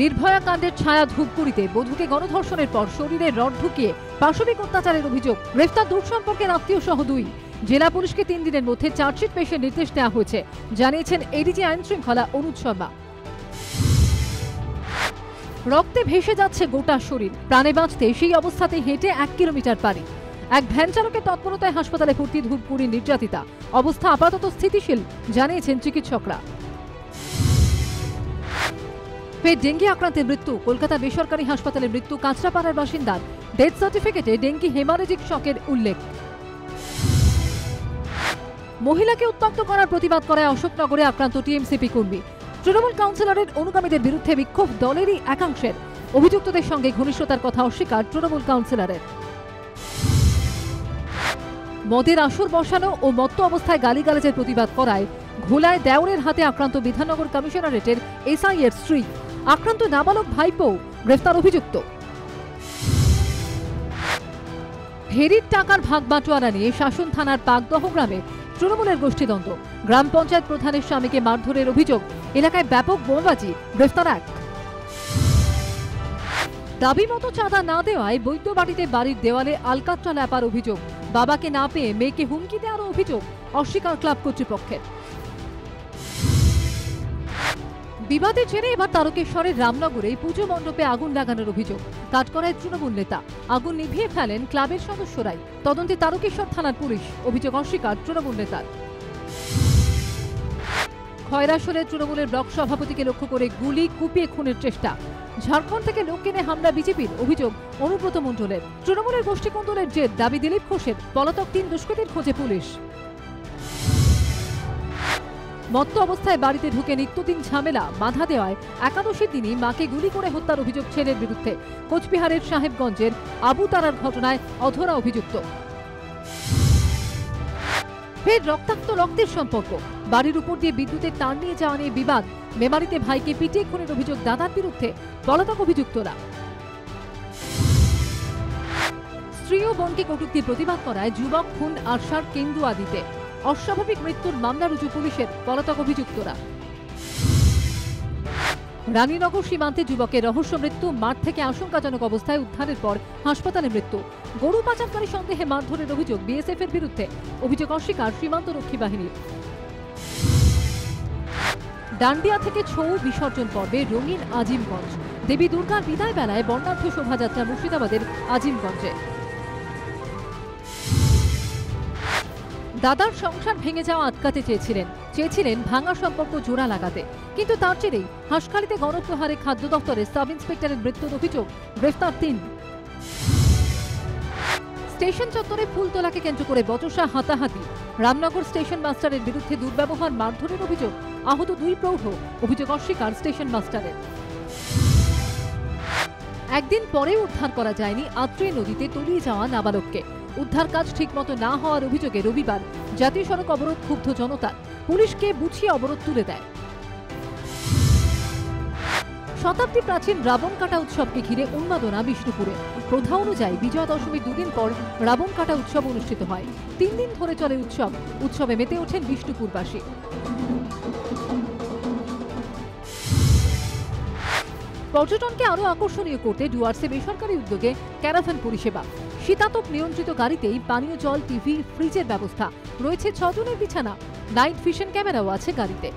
নির্ভয়া কাণ্ডের ছায়া ধূপগুড়িতে বধূকে গণধর্ষণের পর শরীরে রড ঢুকিয়ে পাশবিক অত্যাচারের অভিযোগ। গ্রেফতার দূর সম্পর্কের আত্মীয় সহ দুই। জেলা পুলিশকে তিন দিনের মধ্যে চার্জশিট পেশের নির্দেশ দেওয়া হয়েছে। জানিয়েছেন এডিজি আইন শৃঙ্খলা অনুজ শর্মা। রক্তে ভেসে যাচ্ছে গোটা শরীর। প্রাণে বাঁচতে সেই অবস্থাতে হেঁটে এক কিলোমিটার পারি। এক ভ্যান চালকের তৎপরতায় হাসপাতালে ভর্তি ধূপগুড়ি নির্যাতিতা। অবস্থা আপাতত স্থিতিশীল, জানিয়েছেন চিকিৎসকরা। ফের ডেঙ্গি আক্রান্তে মৃত্যু। কলকাতা বেসরকারি হাসপাতালে মৃত্যু। কাঁচরাপাড়ার বাসিন্দার ডেথ সার্টিফিকেটে ডেঙ্গি হেমারেজিক শকের উল্লেখ। মহিলাকে উত্তক্ত করার প্রতিবাদ করায় অশোকনগরে আক্রান্ত টিএমসিপি কর্মী। তৃণমূল কাউন্সিলরের অনুগামীদের বিরুদ্ধে বিক্ষোভ দলেরই একাংশের। অভিযুক্তদের সঙ্গে ঘনিষ্ঠতার কথা অস্বীকার তৃণমূল কাউন্সিলরের। মদের আসর বসানো ও মত্ত অবস্থায় গালিগালাজের প্রতিবাদ করায় ঘোলায় দেওরের হাতে আক্রান্ত বিধাননগর কমিশনারেটের এসআই এর স্ত্রী। আক্রান্ত নাবালক ভাইপো গ্রেফতার অভিযুক্ত। ফেরির টাকার ভাগ বাটোয়ারা নিয়ে শাসন থানার পাকদহ গ্রামে তৃণমূলের গোষ্ঠীদ্বন্দ্ব। গ্রাম পঞ্চায়েত প্রধানের স্বামীকে মারধরের অভিযোগ, এলাকায় ব্যাপক বোমবাজি গ্রেফতার এক। দাবি মতো চাঁদা না দেওয়ায় বৈদ্য বাড়িতে বাড়ির দেওয়ালে আলকাত্রা ল্যাপার অভিযোগ। বাবাকে না পেয়ে মেয়েকে হুমকি দেওয়ার অভিযোগ অস্বীকার ক্লাব কর্তৃপক্ষের। বিবাদের জেরে এবার তারকেশ্বরের রামনগরে পুজো মণ্ডপে আগুন লাগানোর অভিযোগ। কাঠকড়ায় তৃণমূল নেতা। আগুন নিভিয়ে ফেলেন ক্লাবের সদস্যরাই। তদন্তে তারকেশ্বর থানার পুলিশ। অভিযোগ অস্বীকার তৃণমূল নেতার। খয়রাসরে তৃণমূলের ব্লক সভাপতিকে লক্ষ্য করে গুলি কুপিয়ে খুনের চেষ্টা। ঝাড়খণ্ড থেকে লোক কেনে হামলা বিজেপির অভিযোগ অনুব্রত মণ্ডলের। তৃণমূলের গোষ্ঠী কন্দলের জের দাবি দিলীপ ঘোষের। পলাতক তিন দুষ্কৃতীর খোঁজে পুলিশ। মত্ত অবস্থায় বাড়িতে ঢুকে নিত্যদিন ঝামেলা, বাধা দেওয়ায় একাদশীর দিনই মাকে গুলি করে হত্যার অভিযোগ ছেলের বিরুদ্ধে। কোচবিহারের সাহেবগঞ্জের আবু তারার ঘটনায় অধরা অভিযুক্ত। ফের রক্তাক্ত রক্তের সম্পর্ক। বাড়ির উপর দিয়ে বিদ্যুতের তার নিয়ে যাওয়া নিয়ে বিবাদ। মেমারিতে ভাইকে পিটিয়ে খুনের অভিযোগ দাদার বিরুদ্ধে, পলাতক অভিযুক্তরা। স্ত্রী ও বোনকে কটূক্তির প্রতিবাদ করায় যুবক, খুন, আরশার কেন্দুয়াদিতে। অস্বাভাবিক মৃত্যুর মামলা রুজু পুলিশের পলাতক অভিযুক্তরা। রানীনগর সীমান্তে যুবকের রহস্য মৃত্যু, মাঠ থেকে আশঙ্কাজনক অবস্থায় উদ্ধারের পর হাসপাতালে মৃত্যু। গরু পাচারকারী সন্দেহে মারধরের অভিযোগ বিএসএফ এর বিরুদ্ধে, অভিযোগ অস্বীকার সীমান্ত রক্ষী বাহিনীর। ডান্ডিয়া থেকে ছৌ বিসর্জন পর্বে রঙিন আজিমগঞ্জ। দেবী দুর্গার বিদায় বেলায় বর্ণাঢ্য শোভাযাত্রা মুর্শিদাবাদের আজিমগঞ্জে। দাদার সংসার ভেঙে যাওয়া আটকাতে চেয়েছিলেন। চেয়েছিলেন ভাঙা সম্পর্ক জোড়া লাগাতে। কিন্তু তার জেরেই হাসখালিতে গণপ্রহারে খাদ্য দপ্তরের সাব ইন্সপেক্টরের মৃত্যুর অভিযোগ গ্রেফতার তিন। স্টেশন চত্বরে ফুলতলাকে কেন্দ্র করে বচসা হাতাহাতি। রামনগর স্টেশন মাস্টারের বিরুদ্ধে দুর্ব্যবহার মারধরের অভিযোগ। আহত দুই প্রৌঢ়। অভিযোগ অস্বীকার স্টেশন মাস্টারের। একদিন পরেও উদ্ধার করা যায়নি আত্রে নদীতে তলিয়ে যাওয়া নাবালককে। উদ্ধার কাজ ঠিকমতো না হওয়ার অভিযোগে রবিবার জাতীয় সড়ক অবরোধ ক্ষুব্ধ জনতা পুলিশকে বুঝিয়ে অবরোধ তুলে দেয়। শতাব্দী প্রাচীন রাবণ কাটা উৎসবকে ঘিরে উন্মাদনা বিষ্ণুপুরে। প্রথা অনুযায়ী বিজয়া দশমীর দুদিন পর রাবণ কাটা উৎসব অনুষ্ঠিত হয়। তিন দিন ধরে চলে উৎসব। উৎসবে মেতে ওঠেন বিষ্ণুপুরবাসী। পর্যটনকে আরও আকর্ষণীয় করতে ডুয়ার্সে বেসরকারি উদ্যোগে ক্যারাভ্যান পরিষেবা। শীতাতপ নিয়ন্ত্রিত গাড়িতেই পানীয় জল, টিভি, ফ্রিজের ব্যবস্থা। রয়েছে ছজনের বিছানা। নাইট ফিশন ক্যামেরাও আছে গাড়িতে।